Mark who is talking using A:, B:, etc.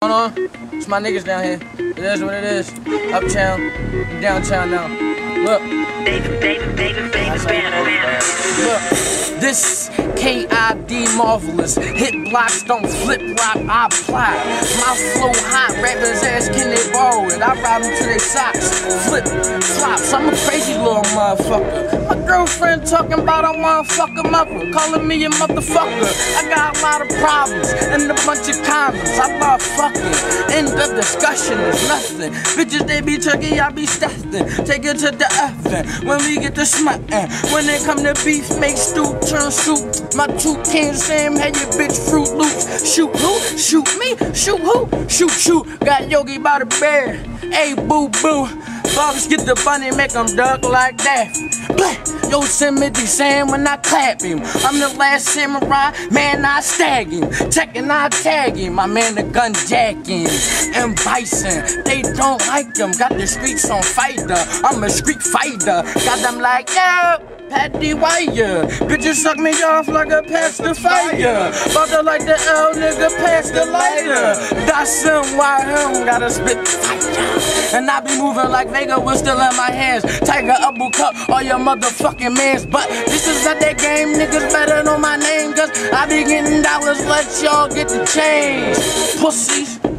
A: Hold on. It's my niggas down here. It is what it is. Uptown, downtown now. Look.
B: David, David, David.
A: Look, this KID marvelous. Hit blocks don't flip rock, I apply. My flow hot, rappers ass can they borrow it? I ride them to their socks. Flip, flops, I'm a crazy little motherfucker. My girlfriend talking about a motherfucker mother, calling me a motherfucker. I got a lot of problems and a bunch of condoms. I love of discussion is nothing. Bitches they be turkey, I be stuffing. Take it to the oven when we get the smuttin'. When they come to beef, make stew, turn soup. My two cans, Sam, had your bitch Froot Loops. Shoot who? Shoot me? Shoot who? Shoot, shoot. Got Yogi by the bear. Hey, boo, boo. Fox get the bunny, make them duck like that. Blah. Yosemite Sam when I clap him. I'm the last samurai, man, I stag him. Checking, I tag him. My man, the gun jacking. And Bison, they don't like him. Got the streets on fighter. I'm a street fighter. Got them like, yeah. Patty Wire. Bitches suck me off like a pacifier. About to like the L nigga pass the lighter. That's? Gotta spit fire. And I be moving like Vega was still in my hands. Tiger uppercut all your motherfucking mans. But this is not that game, niggas better know my name. Cause I be getting dollars, let y'all get the change. Pussies.